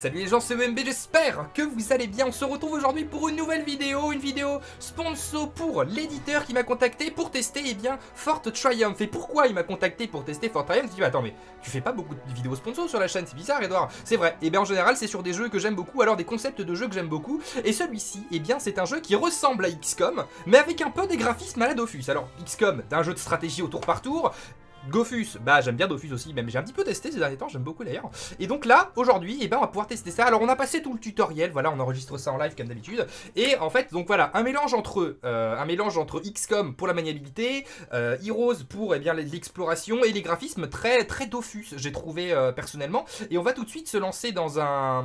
Salut les gens, c'est EMB, j'espère que vous allez bien. On se retrouve aujourd'hui pour une nouvelle vidéo, une vidéo sponsor pour l'éditeur qui m'a contacté pour tester eh bien Fort Triumph. Et pourquoi il m'a contacté pour tester Fort Triumph? Je dis, attends, mais tu fais pas beaucoup de vidéos sponsor sur la chaîne, c'est bizarre, Edouard. C'est vrai, et eh bien en général, c'est sur des jeux que j'aime beaucoup, alors des concepts de jeux que j'aime beaucoup. Et celui-ci, eh bien, c'est un jeu qui ressemble à XCOM, mais avec un peu des graphismes à la Dofus. Alors, XCOM, d'un jeu de stratégie au tour par tour, Gofus, bah j'aime bien Dofus aussi, même j'ai un petit peu testé ces derniers temps, j'aime beaucoup d'ailleurs. Et donc là, aujourd'hui, eh ben, on va pouvoir tester ça. Alors on a passé tout le tutoriel, voilà, on enregistre ça en live comme d'habitude. Et en fait, donc voilà, un mélange entre euh, XCOM pour la maniabilité, euh, Heroes pour eh l'exploration et les graphismes très très Dofus, j'ai trouvé euh, personnellement. Et on va tout de suite se lancer dans un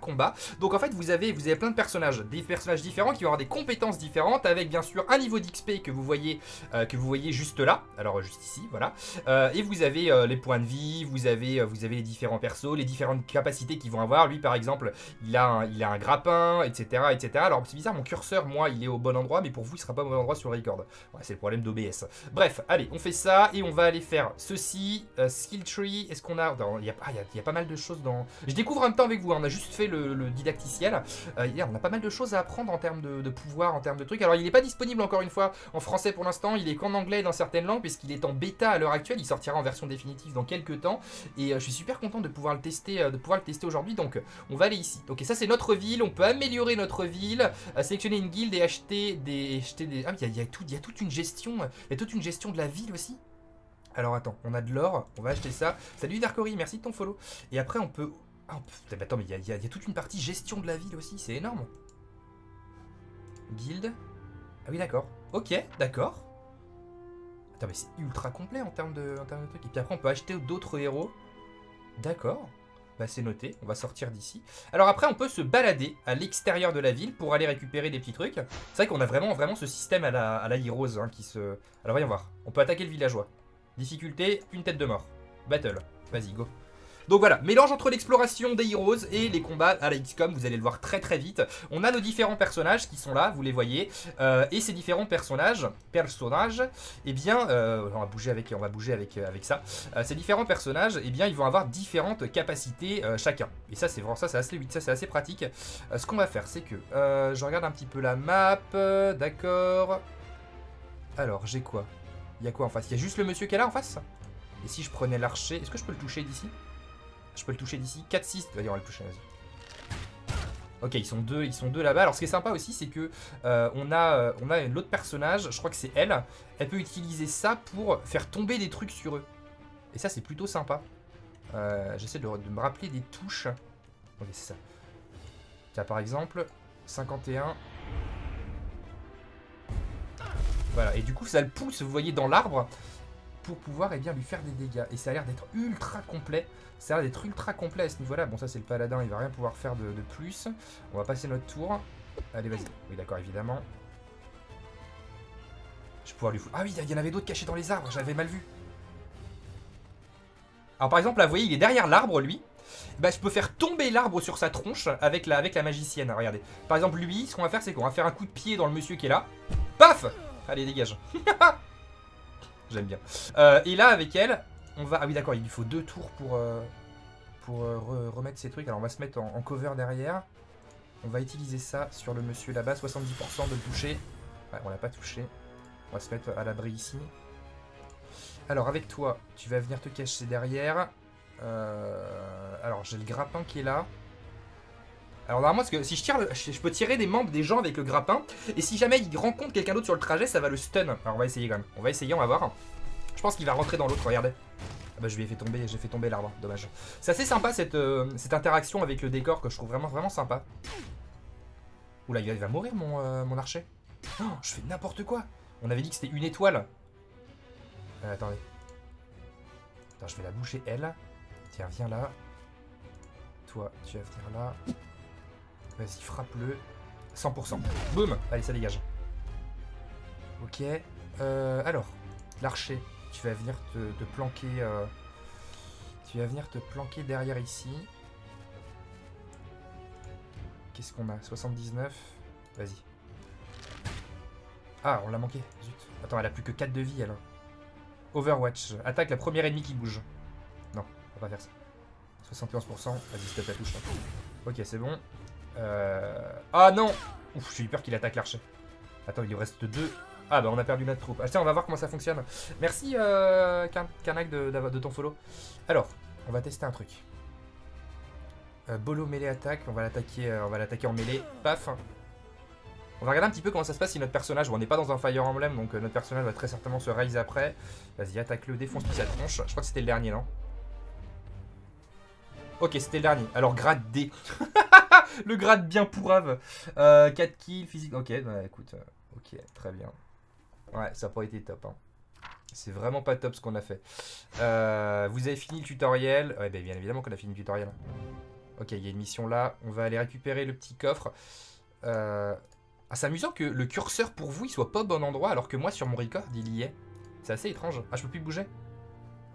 combat. Donc en fait, vous avez vous avez plein de personnages, des personnages différents qui vont avoir des compétences différentes, avec bien sûr un niveau d'XP que vous voyez que vous voyez juste là. Alors juste ici, voilà. Euh, et vous avez euh, les points de vie, vous avez, euh, vous avez les différents persos, les différentes capacités qu'ils vont avoir. Lui, par exemple, il a un, il a un grappin, etc., etc. Alors, c'est bizarre, mon curseur, moi, il est au bon endroit, mais pour vous, il sera pas au bon endroit sur le record. c'est le problème d'OBS. Bref, allez, on fait ça, et on va aller faire ceci, skill tree, est-ce qu'on a... Il y a, ah, y, a, pas mal de choses dans... Je découvre même temps avec vous, hein. on a juste fait le, didacticiel. on a pas mal de choses à apprendre en termes de, de pouvoir, en termes de trucs. Alors, il n'est pas disponible, encore une fois, en français pour l'instant, il est qu'en anglais dans certaines langues, puisqu'il est en bêta à l'heure actuelle. Il sortira en version définitive dans quelques temps. Et euh, je suis super content de pouvoir le tester, euh, de tester aujourd'hui. Donc on va aller ici. Ok, ça c'est notre ville. On peut améliorer notre ville, euh, sélectionner une guilde et acheter des. Ah, il y, a, y a toute une gestion. Y a toute une gestion de la ville aussi. Alors attends, on a de l'or, on va acheter ça. Salut Darkory, merci de ton follow. Et après on peut... Ah, attends, mais il y, a, toute une partie gestion de la ville aussi, c'est énorme. Guilde. Ah oui, d'accord. Ok, d'accord. Mais c'est ultra complet en termes, de, trucs. Et puis après, on peut acheter d'autres héros. D'accord. Bah, c'est noté. On va sortir d'ici. Alors après, on peut se balader à l'extérieur de la ville pour aller récupérer des petits trucs. C'est vrai qu'on a vraiment, vraiment ce système à la, à la hein, qui se... Alors voyons voir. On peut attaquer le villageois. Difficulté, une tête de mort. Battle. Vas-y, go. Donc voilà, mélange entre l'exploration des heroes et les combats à la XCOM, vous allez le voir très très vite. On a nos différents personnages qui sont là, vous les voyez, euh, et ces différents personnages, personnages, eh bien, euh, on va bouger avec, on va bouger avec, euh, ça. ces différents personnages, eh bien, ils vont avoir différentes capacités chacun. Et ça, c'est vraiment ça, c'est assez ça c'est assez pratique. ce qu'on va faire, c'est que je regarde un petit peu la map, d'accord. Alors, j'ai quoi? Il y a quoi en face? Il y a juste le monsieur qui est là en face? Et si je prenais l'archer, est-ce que je peux le toucher d'ici? Je peux le toucher d'ici. 4-6. Vas-y, on va le toucher, vas-y. Ok, ils sont deux, ils sont deux là-bas. Alors, ce qui est sympa aussi, c'est que euh, on a, euh, on a l'autre personnage. Je crois que c'est elle. Elle peut utiliser ça pour faire tomber des trucs sur eux. Et ça, c'est plutôt sympa. Euh, j'essaie de, me rappeler des touches. Ok, c'est ça. Tiens, par exemple, 51. Voilà, et du coup, ça le pousse, vous voyez, dans l'arbre pour pouvoir eh bien, lui faire des dégâts. Et ça a l'air d'être ultra complet. Ça a l'air d'être ultra complet à ce niveau-là. Bon, ça, c'est le paladin, il va rien pouvoir faire de, plus. On va passer notre tour. Allez, vas-y. Oui, d'accord, évidemment. Je vais pouvoir lui foutre... Ah oui, il y en avait d'autres cachés dans les arbres, j'avais mal vu. Alors, par exemple, là, vous voyez, il est derrière l'arbre, lui. Bah, je peux faire tomber l'arbre sur sa tronche avec la, avec la magicienne. Regardez. Par exemple, lui, ce qu'on va faire, c'est qu'on va faire un coup de pied dans le monsieur qui est là. Paf Allez, dégage. J'aime bien. Euh, et là, avec elle, on va... Ah oui, d'accord, il lui faut deux tours pour, euh, pour euh, remettre ces trucs. Alors, on va se mettre en, cover derrière. On va utiliser ça sur le monsieur là-bas. 70% de toucher. Ouais, on l'a pas touché. On va se mettre à l'abri ici. Alors, avec toi, tu vas venir te cacher derrière. alors, j'ai le grappin qui est là. Alors normalement, parce que si je tire, je peux tirer des membres des gens avec le grappin. Et si jamais il rencontre quelqu'un d'autre sur le trajet, ça va le stun. Alors on va essayer quand même. On va essayer, on va voir. Je pense qu'il va rentrer dans l'autre, regardez. Ah bah je lui ai fait tomber, j'ai fait tomber l'arbre, dommage. C'est assez sympa cette, euh, cette interaction avec le décor que je trouve vraiment vraiment sympa. Oula, il va mourir mon, euh, mon archer. Oh, je fais n'importe quoi. On avait dit que c'était une étoile. Euh, attendez. Attends, je vais la bouger elle. Tiens, viens là. Toi, tu vas venir là. Vas-y, frappe-le. 100%. Boum Allez, ça dégage. Ok. Euh, alors, l'archer, tu vas venir te, planquer... Euh, tu vas venir te planquer derrière ici. Qu'est-ce qu'on a? 79. Vas-y. Ah, on l'a manqué. Zut. Attends, elle a plus que 4 de vie, alors. Overwatch. Attaque la première ennemie qui bouge. Non, on va pas faire ça. 71%. Vas-y, stop la touche. Hein. Ok, c'est bon. Euh... Ah non Ouf, j'ai eu peur qu'il attaque l'archer. Attends, il lui reste deux. Ah bah on a perdu notre troupe. Ah tiens, on va voir comment ça fonctionne. Merci euh, Karnak de, ton follow. Alors, on va tester un truc. Euh, Bolo mêlée attaque, on va l'attaquer euh, en mêlée. Paf. On va regarder un petit peu comment ça se passe si notre personnage, bon, on n'est pas dans un Fire Emblem, donc notre personnage va très certainement se raise après. Vas-y, attaque-le, défonce sa tronche. Je crois que c'était le dernier, non? Ok, c'était le dernier. Alors, grade D. le grade bien pourrave. 4 kills, physique. Ok, bah écoute, ok, très bien. Ouais, ça n'a pas été top. Hein. C'est vraiment pas top ce qu'on a fait. Euh, vous avez fini le tutoriel. Ouais, bien évidemment qu'on a fini le tutoriel. Ok, il y a une mission là. On va aller récupérer le petit coffre. Euh... Ah, c'est amusant que le curseur pour vous, il soit pas au bon endroit, alors que moi, sur mon record, il y est. C'est assez étrange. Ah, je peux plus bouger.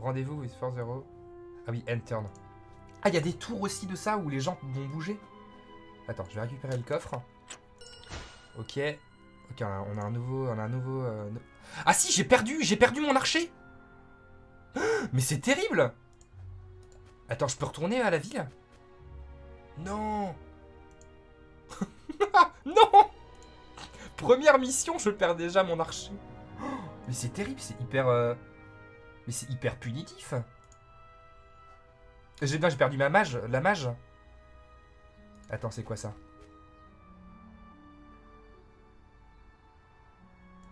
Rendez-vous with 4-0. Ah oui, enter. Ah, il y a des tours aussi de ça où les gens vont bouger? Attends, je vais récupérer le coffre. Ok. Ok, on a un nouveau... On a un nouveau euh, Ah si, j'ai perdu J'ai perdu mon archer Mais c'est terrible Attends, je peux retourner à la ville? Non Non Première mission, je perds déjà mon archer. Mais c'est terrible, c'est hyper... Euh, mais c'est hyper punitif. J'ai j'ai perdu ma mage, la mage. Attends, c'est quoi ça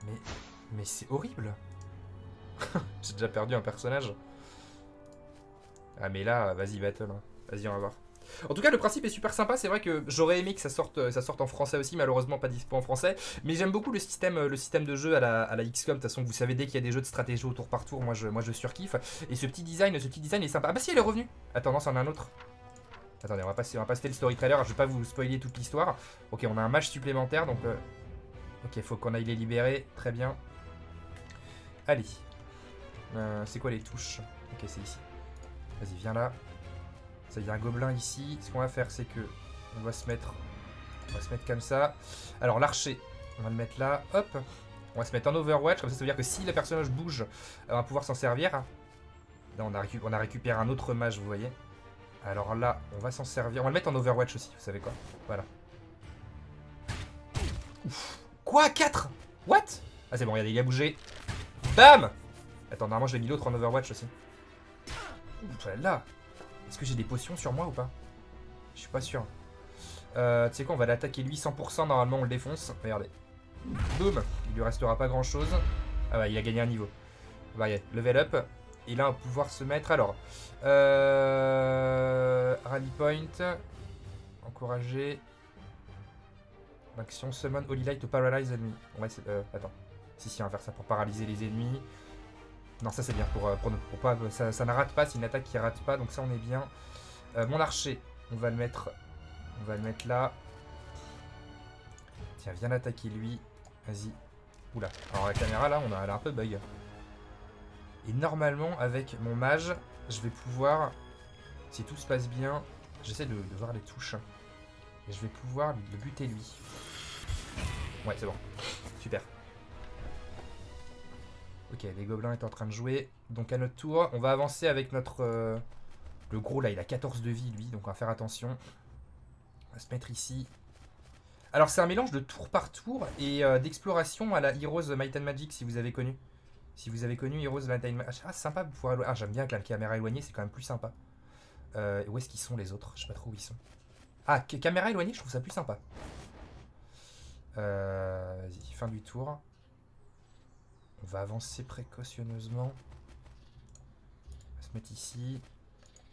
Mais, mais c'est horrible. J'ai déjà perdu un personnage. Ah mais là, vas-y battle. Hein. Vas-y, on va voir. En tout cas, le principe est super sympa. C'est vrai que j'aurais aimé que ça sorte, sorte en français aussi, malheureusement pas dispo en français. Mais j'aime beaucoup le système, le système de jeu à la, à la XCOM. De toute façon, vous savez, dès qu'il y a des jeux de stratégie au tour par tour, moi je, moi je surkiffe. Et ce petit design, ce petit design est sympa. Ah bah si, elle est revenue. Attends, non, c'en a un autre. Attendez, on va passer, on va le story trailer. Je vais pas vous spoiler toute l'histoire. Ok, on a un match supplémentaire, donc euh, Ok, faut qu'on aille les libérer. Très bien. Allez. Euh, c'est quoi les touches? Ok, c'est ici. Vas-y, viens là. Ça, y a un gobelin ici. Ce qu'on va faire, c'est que on va se mettre, on va se mettre comme ça. Alors l'archer, on va le mettre là. Hop. On va se mettre en Overwatch. Comme ça, ça veut dire que si le personnage bouge, on va pouvoir s'en servir. Là, on a, on a récupéré un autre mage, vous voyez. Alors là, on va s'en servir. On va le mettre en Overwatch aussi, vous savez quoi. Voilà. Ouf. Quoi 4 What? Ah c'est bon, regardez, il a bougé. Bam Attends, normalement j'ai mis l'autre en Overwatch aussi. Ouh, là Est-ce que j'ai des potions sur moi ou pas? Je suis pas sûr. Euh, tu sais quoi, on va l'attaquer lui 100%, normalement on le défonce. Regardez. Boum Il lui restera pas grand chose. Ah bah il a gagné un niveau. Bah level up. Et là on va pouvoir se mettre, alors... Euh... Rally point. Encourager. Action Summon Holy Light to Paralyze Enemy. Ouais, euh, attends. Si, si, on va faire ça pour paralyser les ennemis. Non, ça c'est bien pour, euh, pas. Ça, ça, ne rate pas, c'est une attaque qui rate pas, donc ça on est bien. Euh, mon archer, on va le mettre. On va le mettre là. Tiens, viens l'attaquer lui. Vas-y. Oula. Alors la caméra là, on a, elle a un peu bug. Et normalement, avec mon mage, je vais pouvoir, si tout se passe bien, j'essaie de, voir les touches. Et je vais pouvoir le buter lui. Ouais, c'est bon. Super. Ok, les gobelins est en train de jouer. Donc à notre tour, on va avancer avec notre... Euh, le gros là, il a 14 de vie lui, donc on va faire attention. On va se mettre ici. Alors c'est un mélange de tour par tour et euh, d'exploration à la Heroes Might and Magic si vous avez connu. Si vous avez connu Heroes and Magic. Ah, sympa pouvoir... Ah, j'aime bien que la caméra éloignée, c'est quand même plus sympa. Euh, où est-ce qu'ils sont les autres? Je sais pas trop où ils sont. Ah, caméra éloignée, je trouve ça plus sympa. Euh, Vas-y, fin du tour. On va avancer précautionneusement. On va se mettre ici.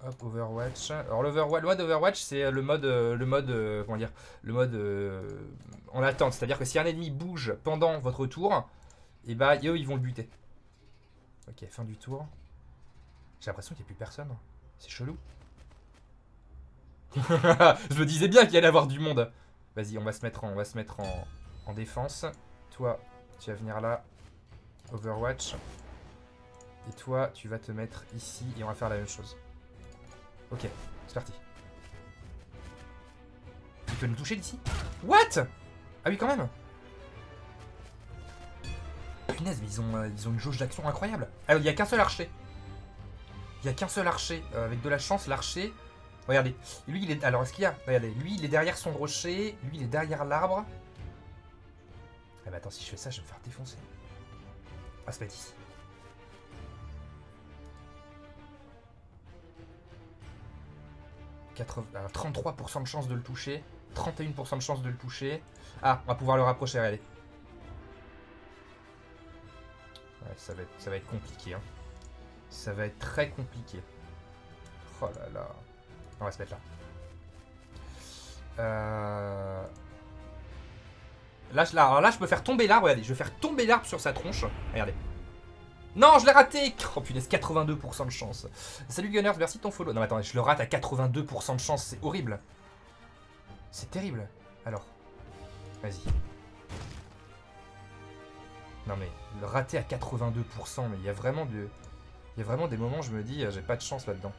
Hop, Overwatch. Alors l'Overwatch, c'est le mode, euh, le mode, comment dire, le mode en attente. C'est-à-dire que si un ennemi bouge pendant votre tour, et eh bah eux ils vont le buter. Ok, fin du tour. J'ai l'impression qu'il n'y a plus personne. C'est chelou. je me disais bien qu'il allait avoir du monde. Vas-y, on va se mettre, en, on va se mettre en, défense. Toi, tu vas venir là. Overwatch. Et toi, tu vas te mettre ici et on va faire la même chose. Ok, c'est parti. Tu peux nous toucher d'ici? What? Ah oui, quand même Punaise, mais ils ont, euh, ils ont une jauge d'action incroyable. Alors, il n'y a qu'un seul archer. Il n'y a qu'un seul archer. Euh, avec de la chance, l'archer, Regardez. Lui, il est... Alors, est-ce qu'il y a... Regardez. Lui, il est derrière son rocher. Lui, il est derrière l'arbre. Ah bah attends, si je fais ça, je vais me faire défoncer. Ah, c'est pas ici. Alors, 33% de chance de le toucher. 31% de chance de le toucher. Ah, on va pouvoir le rapprocher, regardez. Ça va être, compliqué. Hein. Ça va être très compliqué. Oh là là. On va se mettre là. Euh... Là, alors là, je peux faire tomber l'arbre. Regardez, je vais faire tomber l'arbre sur sa tronche. Regardez. Non, je l'ai raté Oh punaise, 82% de chance. Salut Gunners, merci ton follow. Non, attendez, je le rate à 82% de chance. C'est horrible. C'est terrible. Alors, vas-y. Non mais, le rater à 82%, mais il y a vraiment de... Il y a vraiment des moments où je me dis, euh, j'ai pas de chance là-dedans.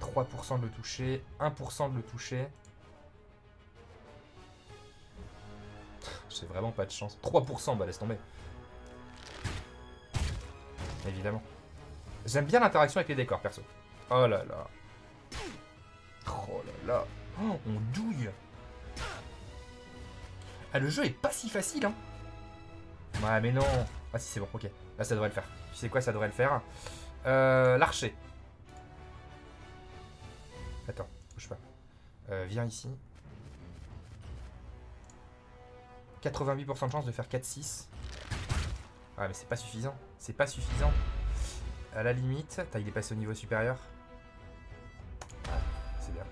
3% de le toucher, 1% de le toucher. J'ai vraiment pas de chance. 3%, bah laisse tomber. Évidemment. J'aime bien l'interaction avec les décors, perso. Oh là là. Oh là là. Oh, on douille. Ah, le jeu est pas si facile, hein. Ouais, mais non. Ah si, c'est bon, ok. Là, ça devrait le faire. Tu sais quoi, ça devrait le faire. Euh, L'archer. Attends, bouge pas. Euh, viens ici. 88% de chance de faire 4-6. Ouais, mais c'est pas suffisant. C'est pas suffisant. À la limite... il est passé au niveau supérieur. c'est bien.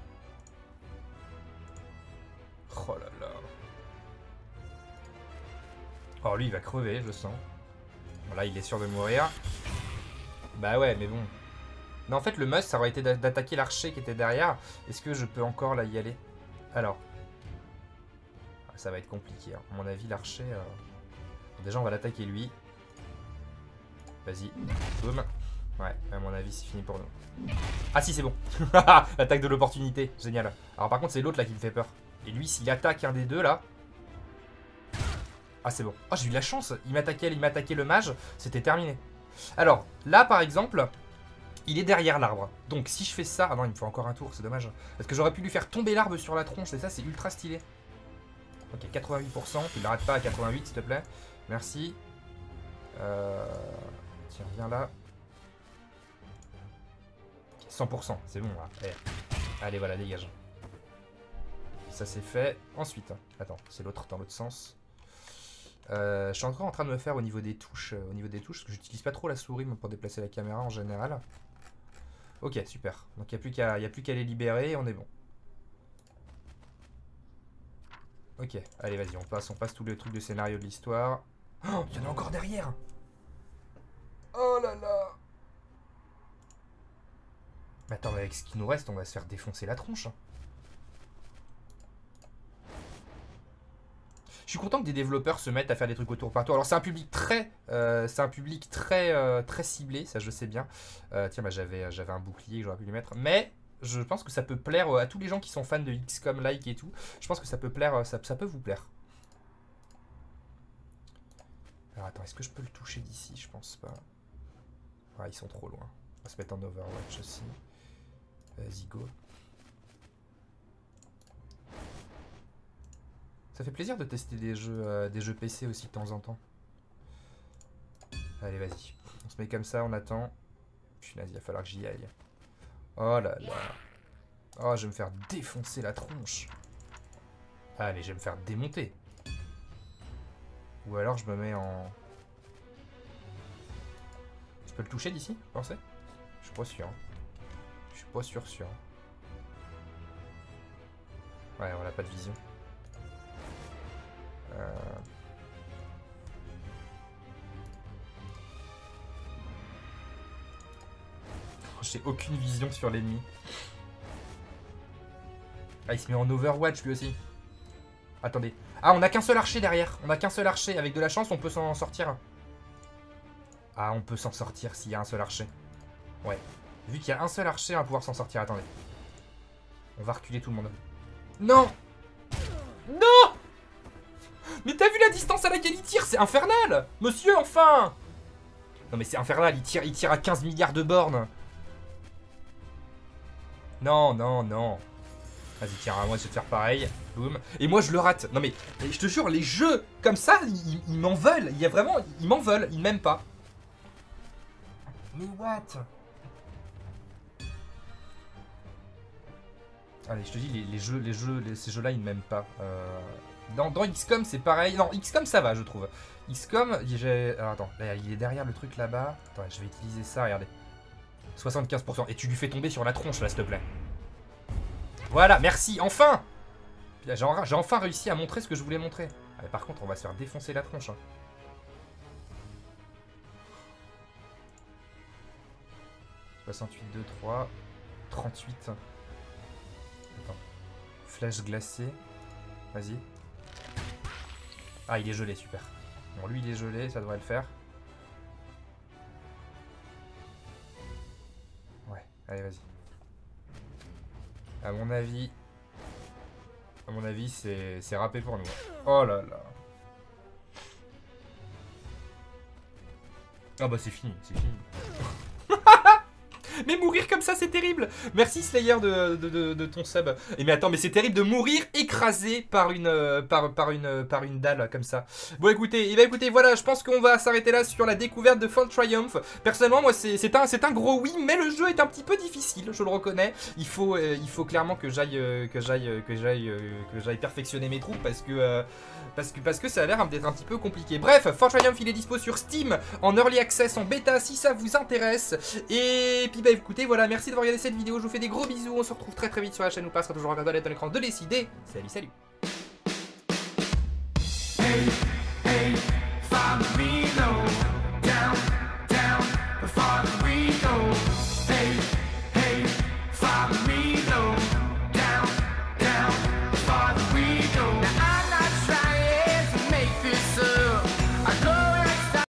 Oh là là. Oh, lui, il va crever, je sens. Bon, là, il est sûr de mourir. Bah ouais, mais bon. Non, en fait, le must, ça aurait été d'attaquer l'archer qui était derrière. Est-ce que je peux encore, là, y aller? Alors. Ah, ça va être compliqué. Hein. À mon avis, l'archer... Euh, déjà, on va l'attaquer, lui. Vas-y. Boum. Ouais, à mon avis, c'est fini pour nous. Ah si, c'est bon. L'attaque de l'opportunité. Génial. Alors par contre, c'est l'autre là qui me fait peur. Et lui, s'il attaque un des deux là... Ah, c'est bon. Ah, j'ai eu la chance. Il m'attaquait, il m'attaquait le mage. C'était terminé. Alors, là, par exemple, il est derrière l'arbre. Donc, si je fais ça... Ah non, il me faut encore un tour, c'est dommage. Parce que j'aurais pu lui faire tomber l'arbre sur la tronche. Et ça, c'est ultra stylé. Ok, 88%. Tu l'arrêtes pas à 88, s'il te plaît. Merci. Euh... Tiens, viens là. 100%, c'est bon là. Eh. Allez, voilà, dégage. Ça c'est fait. Ensuite, attends, c'est l'autre dans l'autre sens. Euh, je suis encore en train de me faire au niveau des touches, euh, au niveau des touches, parce que j'utilise pas trop la souris pour déplacer la caméra en général. Ok, super. Donc il n'y a plus qu'à les libérer et on est bon. Ok, allez vas-y, on passe, on passe tous les trucs de scénario de l'histoire. Oh, il y en a encore derrière Oh là là Mais attends, avec ce qui nous reste, on va se faire défoncer la tronche. Hein. Je suis content que des développeurs se mettent à faire des trucs autour partout. Alors c'est un public très, euh, c'est un public très, euh, très ciblé, ça je sais bien. Euh, tiens, bah, j'avais, j'avais un bouclier, j'aurais pu lui mettre. Mais je pense que ça peut plaire à tous les gens qui sont fans de XCOM like et tout. Je pense que ça peut plaire, ça, ça peut vous plaire. Alors attends, est-ce que je peux le toucher d'ici? Je pense pas. Ah, ils sont trop loin. On va se mettre en Overwatch aussi. Vas-y, go. Ça fait plaisir de tester des jeux, euh, des jeux PC aussi de temps en temps. Allez, vas-y. On se met comme ça, on attend. Punaise, il va falloir que j'y aille. Oh là là. Oh, je vais me faire défoncer la tronche. Ah, mais je vais me faire démonter. Ou alors je me mets en... Je peux le toucher d'ici, pensez? Je suis pas sûr. Je suis pas sûr sûr. Ouais, on a pas de vision. Euh... J'ai aucune vision sur l'ennemi. Ah, il se met en Overwatch lui aussi. Attendez. Ah, on a qu'un seul archer derrière. On a qu'un seul archer. Avec de la chance, on peut s'en sortir. Ah, on peut s'en sortir s'il y a un seul archer. Ouais. Vu qu'il y a un seul archer, on va pouvoir s'en sortir. Attendez. On va reculer tout le monde. Non Non Mais t'as vu la distance à laquelle il tire C'est infernal Monsieur, enfin Non mais c'est infernal, il tire, il tire à 15 milliards de bornes. Non, non, non. Vas-y, tiens, moi je vais te faire pareil. Boum. Et moi je le rate. Non mais, je te jure, les jeux comme ça, ils, m'en veulent. Il y a vraiment, ils m'en veulent. Ils m'aiment pas. Mais what? Allez, je te dis, les, jeux, les jeux, ces jeux-là, ils ne m'aiment pas. Euh, dans, XCOM, c'est pareil. Non, XCOM, ça va, je trouve. XCOM, attends, il est derrière le truc là-bas. Attends, je vais utiliser ça, regardez. 75%. Et tu lui fais tomber sur la tronche, là, s'il te plaît. Voilà, merci, enfin J'ai enfin réussi à montrer ce que je voulais montrer. Ah, par contre, on va se faire défoncer la tronche. Hein. 68, 2, 3, 38. Flèche glacée. Vas-y. Ah, il est gelé, super. Bon, lui, il est gelé, ça devrait le faire. Ouais, allez, vas-y. À mon avis... À mon avis, c'est râpé pour nous. Oh là là. Ah bah c'est fini, c'est fini. Mais mourir comme ça, c'est terrible Merci Slayer de, ton sub. Et mais attends, mais c'est terrible de mourir écrasé par une, euh, par, par, une, par une dalle comme ça. Bon écoutez, et eh écoutez, voilà, je pense qu'on va s'arrêter là sur la découverte de Fall Triumph. Personnellement, moi, c'est un, un gros oui, mais le jeu est un petit peu difficile, je le reconnais. Il faut, euh, il faut clairement que j'aille euh, que j'aille que j'aille que j'aille perfectionner mes troupes parce que parce que parce que ça a l'air d'être un petit peu compliqué. Bref, Fall Triumph il est dispo sur Steam en early access en bêta si ça vous intéresse. Et puis bah écoutez, voilà, merci d'avoir regardé cette vidéo. Je vous fais des gros bisous. On se retrouve très très vite sur la chaîne ou pas. sera toujours un dans l'écran de décider. Salut, salut.